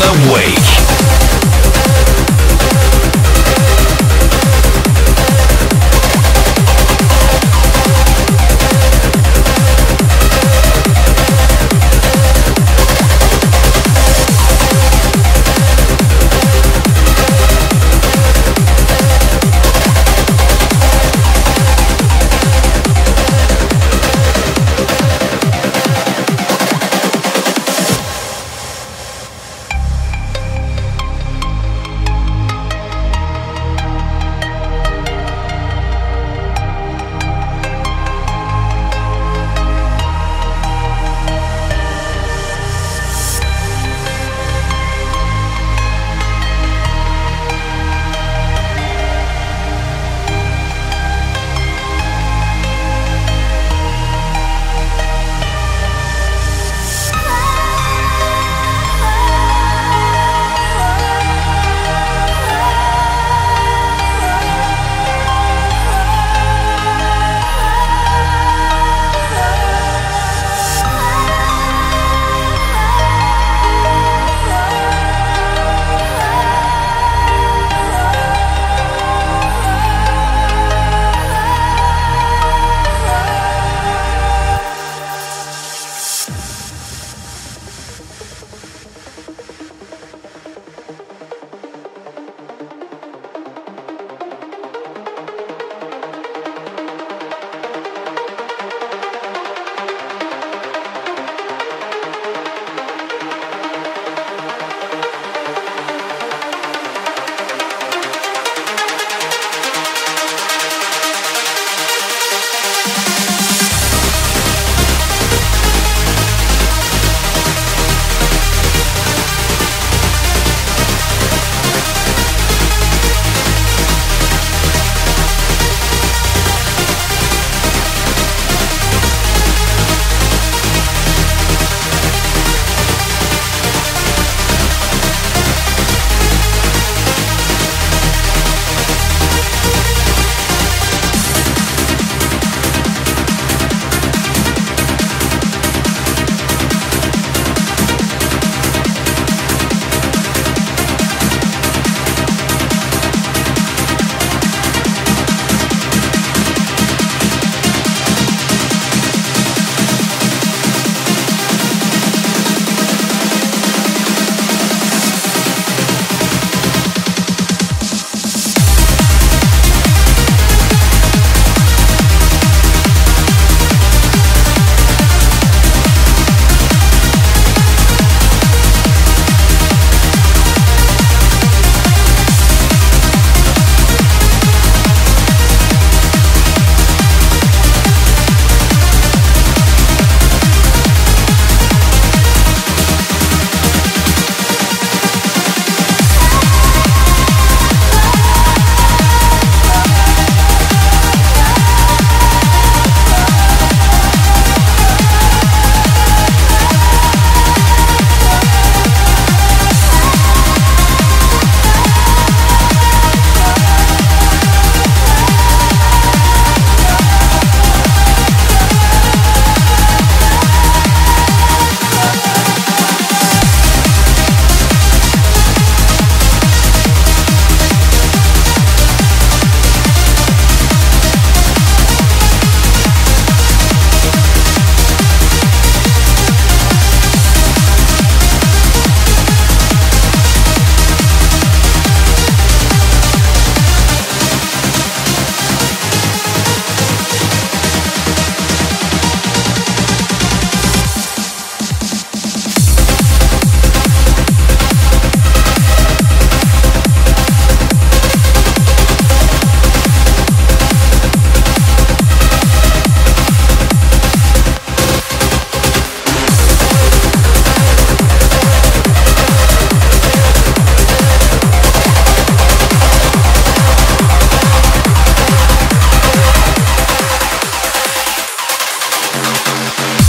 the week.